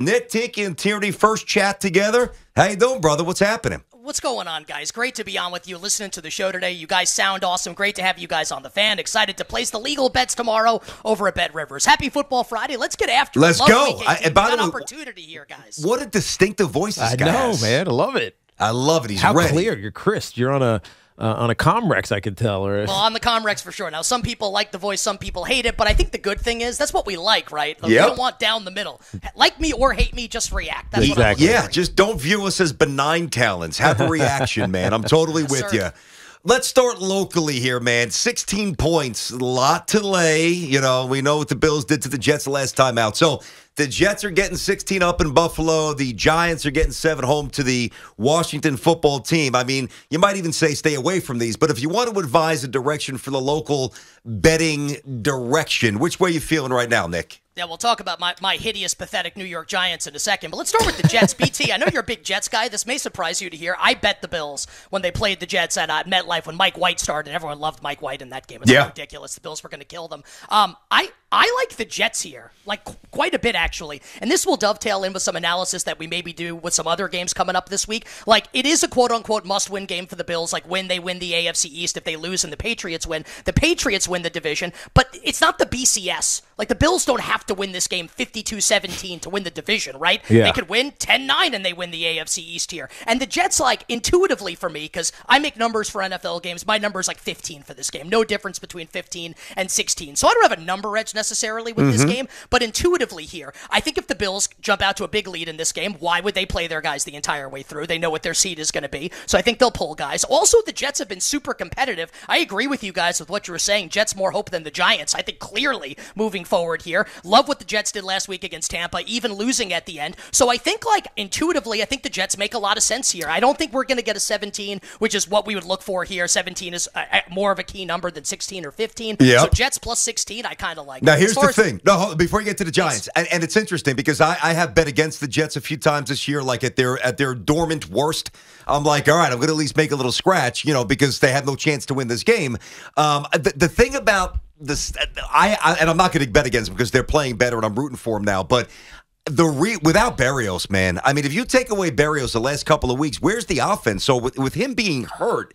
Nick, Tiki, and Tierney first chat together. How you doing, brother? What's happening? What's going on, guys? Great to be on with you, listening to the show today. You guys sound awesome. Great to have you guys on the fan. Excited to place the legal bets tomorrow over at Bet Rivers. Happy Football Friday. Let's get after it. Let's. Love go. Week I- by We got the way, opportunity here, guys. What a distinctive voice I guy know, has. man. I love it. I love it. He's How ready. clear. You're crisp. You're on a uh, on a Comrex, I could tell. Or Well, on the Comrex for sure. Now, some people like the voice, some people hate it, but I think the good thing is that's what we like, right? We Yep. don't want down the middle. Like me or hate me, just react. That's what I'm Exactly. Yeah, for. just don't view us as benign talents. Have a reaction, man. I'm totally with sir. you. Let's start locally here, man. 16 points, a lot to lay. You know, we know what the Bills did to the Jets last time out. So the Jets are getting 16 up in Buffalo. The Giants are getting seven home to the Washington football team. I mean, you might even say stay away from these, but if you want to advise a direction for the local betting direction, which way you feeling right now, Nick? Yeah, we'll talk about my, my hideous, pathetic New York Giants in a second. But let's start with the Jets. BT, I know you're a big Jets guy. This may surprise you to hear. I bet the Bills when they played the Jets at uh, MetLife when Mike White started. and Everyone loved Mike White in that game. It's Yeah. ridiculous. The Bills were going to kill them. Um, I I like the Jets here, like qu- quite a bit actually. And this will dovetail in with some analysis that we maybe do with some other games coming up this week. Like it is a quote unquote must win game for the Bills. Like when they win the AFC East, if they lose and the Patriots win, the Patriots win the division. But it's not the BCS. Like the Bills don't have to win this game 52-17 to win the division, right? Yeah. They could win 10-9 and they win the AFC East here. And the Jets, like intuitively for me, because I make numbers for NFL games, my number is like 15 for this game. No difference between 15 and 16. So I don't have a number edge necessarily with this game, but intuitively here, I think if the Bills jump out to a big lead in this game, why would they play their guys the entire way through? They know what their seed is going to be. So I think they'll pull guys. Also, the Jets have been super competitive. I agree with you guys with what you were saying. Jets more hope than the Giants. I think clearly moving forward here. Love what the Jets did last week against Tampa, even losing at the end. So I think like intuitively, I think the Jets make a lot of sense here. I don't think we're going to get a 17, which is what we would look for here. 17 is uh, uh, more of a key number than 16 or 15. Yep. So Jets plus 16, I kind of like. Now, As here's the thing. No, before you get to the Giants, and, and it's interesting because I, I have bet against the Jets a few times this year, like at their at their dormant worst. I'm like, all right, I'm going to at least make a little scratch, you know, because they have no chance to win this game. Um, the, the thing about this, I, I and I'm not going to bet against them because they're playing better, and I'm rooting for them now, but. The re- without Berrios, man. I mean, if you take away Berrios the last couple of weeks, where's the offense? So with, with him being hurt,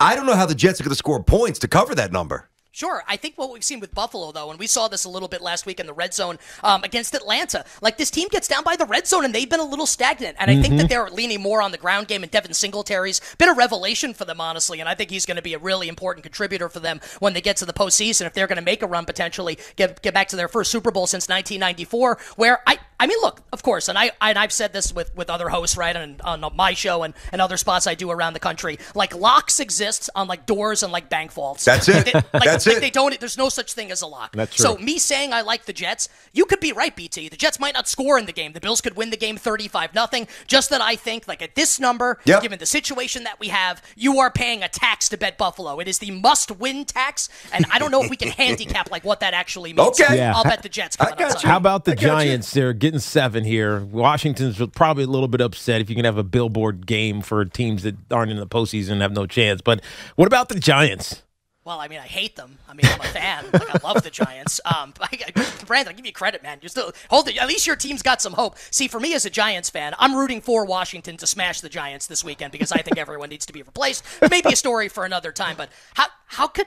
I don't know how the Jets are going to score points to cover that number. Sure. I think what we've seen with Buffalo, though, and we saw this a little bit last week in the red zone um, against Atlanta, like this team gets down by the red zone and they've been a little stagnant. And I think that they're leaning more on the ground game, and Devin Singletary's been a revelation for them, honestly. And I think he's going to be a really important contributor for them when they get to the postseason if they're going to make a run potentially, get, get back to their first Super Bowl since 1994, where I. I mean, look, of course, and I and I've said this with, with other hosts, right, and on my show and, and other spots I do around the country. Like locks exist on like doors and like bank vaults. That's Like, it. they- like, That's like it. They don't. There's no such thing as a lock. That's true. So me saying I like the Jets, you could be right, BT. The Jets might not score in the game. The Bills could win the game 35 nothing. Just that I think, like at this number, Yep. given the situation that we have, you are paying a tax to bet Buffalo. It is the must-win tax, and I don't know if we can handicap like what that actually means. Okay. Yeah. I'll bet the Jets. Coming got up you. How about the I you. Giants? They're getting seven here. Washington's probably a little bit upset if you can have a billboard game for teams that aren't in the postseason and have no chance. But what about the Giants? Well, I mean, I hate them. I mean, I'm a fan. like, I love the Giants. Um, I, I, Brandon, I give you credit, man. You're still hold it. At least your team's got some hope. See, for me as a Giants fan, I'm rooting for Washington to smash the Giants this weekend because I think everyone needs to be replaced. Maybe a story for another time. But how how could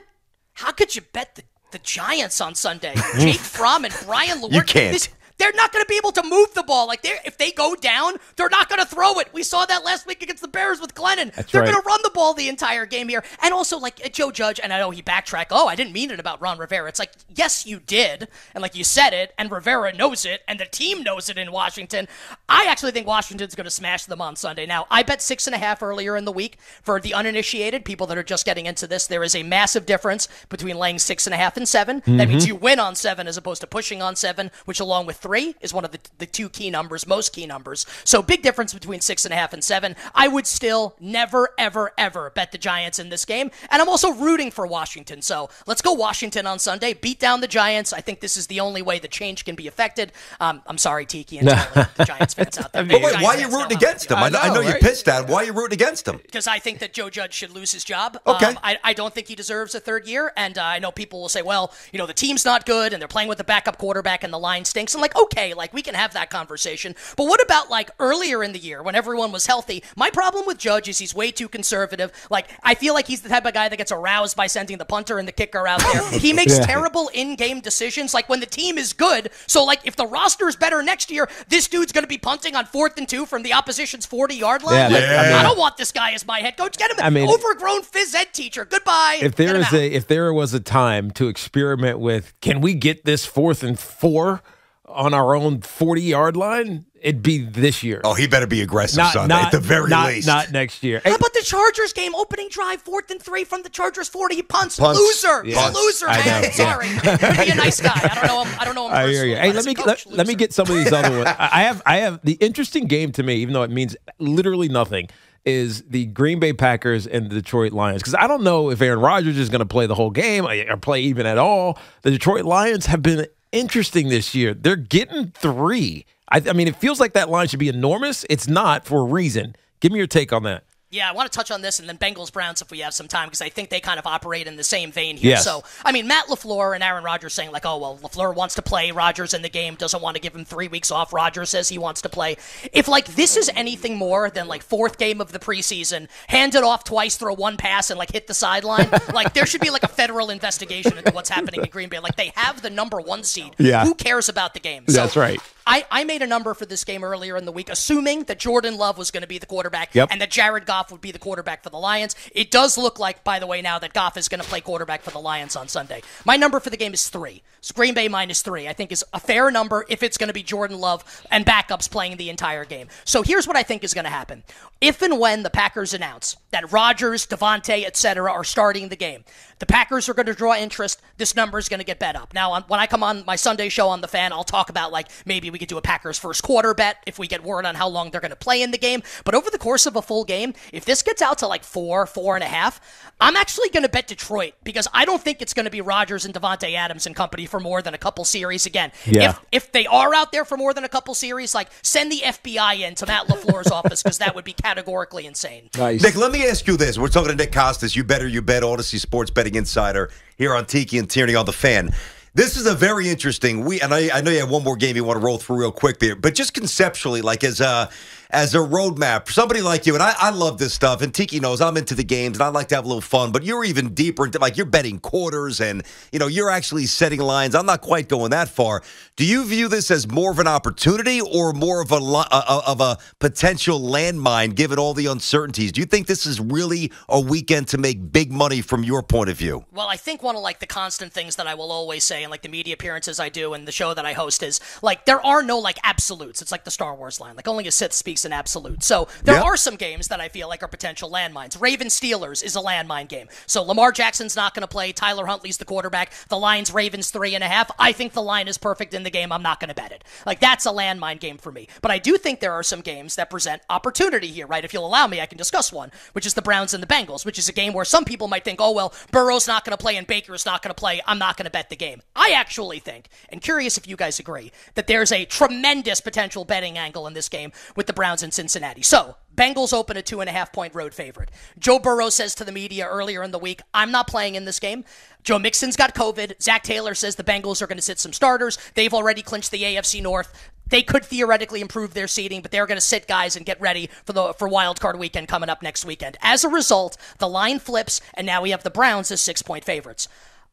how could you bet the the Giants on Sunday? Jake Fromm and Brian Lawrence. You can't. This- they're not going to be able to move the ball. Like if they go down, they're not going to throw it. We saw that last week against the Bears with Glennon. they're right. going to run the ball the entire game here. And also, like uh, Joe Judge, and I know he backtracked. Oh, I didn't mean it about Ron Rivera. It's like, yes, you did, and like you said it, and Rivera knows it, and the team knows it in Washington. I actually think Washington's going to smash them on Sunday. Now, I bet six and a half earlier in the week for the uninitiated people that are just getting into this. There is a massive difference between laying six and a half and 7 That means you win on seven as opposed to pushing on seven, which along with three is one of the, the two key numbers, most key numbers. So big difference between six and a half and seven. I would still never, ever, ever bet the Giants in this game. And I'm also rooting for Washington. So let's go Washington on Sunday. Beat down the Giants. I think this is the only way the change can be affected. Um, I'm sorry, Tiki and Charlie, the Giants fans out there. I mean- But wait, why are you rooting against him? I I know, I know, know you're right? pissed at him. Why are you rooting against him? because I think that Joe Judge should lose his job. Okay. Um, I, I don't think he deserves a third year. And uh, I know people will say, well, you know, the team's not good and they're playing with the backup quarterback and the line stinks. And like, okay, like we can have that conversation. But what about like earlier in the year when everyone was healthy? My problem with Judge is he's way too conservative. Like, I feel like he's the type of guy that gets aroused by sending the punter and the kicker out there. He makes terrible in game decisions. Like when the team is good. So, like, if the roster is better next year, this dude's going to be punting on fourth and two from the opposition's 40 yard line. Yeah, Like, like, I mean- I don't want this guy as my head coach. Get him I mean- overgrown phys ed teacher. Goodbye. if there is out. a if there was a time to experiment with can we get this fourth and four on our own 40 yard line it'd be this year Oh, he better be aggressive, not, Sunday, not at the very not, least. not next year Hey, How about the Chargers game opening drive, fourth and three from the Chargers 40? He punts. Punts. Loser. He's Punts. a loser, I man. know. Sorry. Could be a nice guy. I don't know him. I don't know him I hear you. Hey, let me coach, let, let me get some of these other ones. I I have I have the interesting game to me, even though it means literally nothing, is the Green Bay Packers and the Detroit Lions. Because I don't know if Aaron Rodgers is going to play the whole game or play even at all. The Detroit Lions have been interesting this year. They're getting three. I, I mean, it feels like that line should be enormous. It's not for a reason. Give me your take on that. Yeah, I want to touch on this and then Bengals Browns if we have some time because I think they kind of operate in the same vein here. Yes. So, I mean, Matt LaFleur and Aaron Rodgers saying, like, oh, well, LaFleur wants to play. Rodgers in the game doesn't want to give him three weeks off. Rodgers says he wants to play. If, like, this is anything more than, like, fourth game of the preseason, hand it off twice, throw one pass, and, like, hit the sideline, like, there should be, like, a federal investigation into what's happening in Green Bay. Like, they have the number one seed. Yeah. Who cares about the game? That's right. I, I made a number for this game earlier in the week, assuming that Jordan Love was going to be the quarterback Yep. and that Jared Goff would be the quarterback for the Lions. It does look like, by the way, now that Goff is going to play quarterback for the Lions on Sunday. My number for the game is three. So Green Bay minus three, I think, is a fair number if it's going to be Jordan Love and backups playing the entire game. So here's what I think is going to happen. If and when the Packers announce that Rodgers, Davante, etc. are starting the game, the Packers are going to draw interest. This number is going to get bet up. Now, on, when I come on my Sunday show on the fan, I'll talk about like maybe we could do a Packers first quarter bet if we get word on how long they're going to play in the game. But over the course of a full game, if this gets out to like four, four and a half, I'm actually going to bet Detroit because I don't think it's going to be Rodgers and Davante Adams and company for more than a couple series again. Yeah. If if they are out there for more than a couple series, like send the FBI in to Matt LaFleur's office because that would be categorically insane. Nice. Nick, let me ask you this. We're talking to Nick Kostos. You better, you bet, Audacy Sports Betting Insider here on Tiki and Tierney on the fan. This is a very interesting. We and I, I know you have one more game you want to roll through real quick but just conceptually, like as a as a roadmap for somebody like you, and I, I love this stuff. And Tiki knows I'm into the games, and I like to have a little fun. But you're even deeper into like you're betting quarters, and you know you're actually setting lines. I'm not quite going that far. Do you view this as more of an opportunity or more of a of a potential landmine, given all the uncertainties? Do you think this is really a weekend to make big money from your point of view? Well, I think one of like the constant things that I will always say and like the media appearances I do and the show that I host is like there are no like absolutes. It's like the Star Wars line. Like only a Sith speaks in absolute. So there Yeah. are some games that I feel like are potential landmines. Raven Steelers is a landmine game. So Lamar Jackson's not going to play. Tyler Huntley's the quarterback. The Lions Ravens three and a half. I think the line is perfect in the game. I'm not going to bet it. Like that's a landmine game for me. But I do think there are some games that present opportunity here, right? If you'll allow me, I can discuss one, which is the Browns and the Bengals, which is a game where some people might think, oh well, Burrow's not going to play and Baker's not going to play. I'm not going to bet the game. I actually think, and curious if you guys agree, that there's a tremendous potential betting angle in this game with the Browns in Cincinnati. So, Bengals open a two and a half point road favorite. Joe Burrow says to the media earlier in the week, I'm not playing in this game. Joe Mixon's got COVID. Zac Taylor says the Bengals are going to sit some starters. They've already clinched the AFC North. They could theoretically improve their seeding, but they're going to sit guys and get ready for the for wild card weekend coming up next weekend. As a result, the line flips, and now we have the Browns as six point favorites.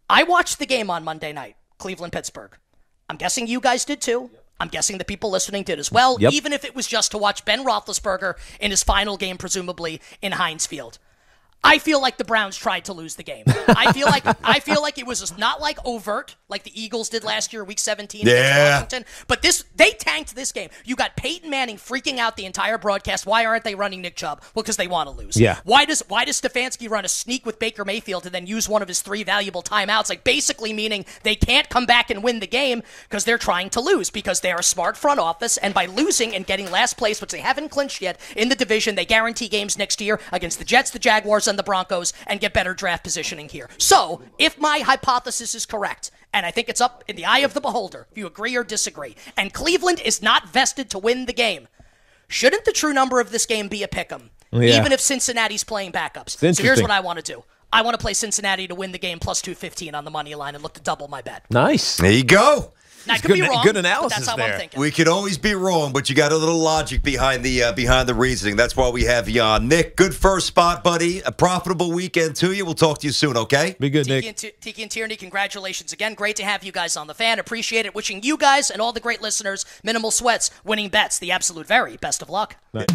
I watched the game on Monday night, Cleveland Pittsburgh. I'm guessing you guys did too. I'm guessing the people listening did as well, Yep. even if it was just to watch Ben Roethlisberger in his final game, presumably in Heinz Field. I feel like the Browns tried to lose the game. I feel like I feel like it was not like overt, like the Eagles did last year, Week 17 against Yeah. Washington. But this, they tanked this game. You got Peyton Manning freaking out the entire broadcast. Why aren't they running Nick Chubb? Well, because they want to lose. Yeah. Why does Why does Stefanski run a sneak with Baker Mayfield and then use one of his three valuable timeouts? Like basically meaning they can't come back and win the game because they're trying to lose because they're a smart front office and by losing and getting last place, which they haven't clinched yet in the division, they guarantee games next year against the Jets, the Jaguars, and the Broncos and get better draft positioning here. So if my hypothesis is correct. And I think it's up in the eye of the beholder if you agree or disagree. And Cleveland is not vested to win the game. Shouldn't the true number of this game be a pick 'em, Yeah. even if Cincinnati's playing backups? So here's what I want to do. I want to play Cincinnati to win the game plus 215 on the money line and look to double my bet. Nice. There you go. Now, I could good- be wrong. good but analysis That's how there. I'm thinking. We could always be wrong, but you got a little logic behind the uh, behind the reasoning. That's why we have you on. Nick, good first spot, buddy. A profitable weekend to you. We'll talk to you soon, okay? Be good, Tiki Nick. and, T- Tiki and Tierney, congratulations again. Great to have you guys on the fan. Appreciate it. Wishing you guys and all the great listeners minimal sweats, winning bets, the absolute very best of luck. Nice.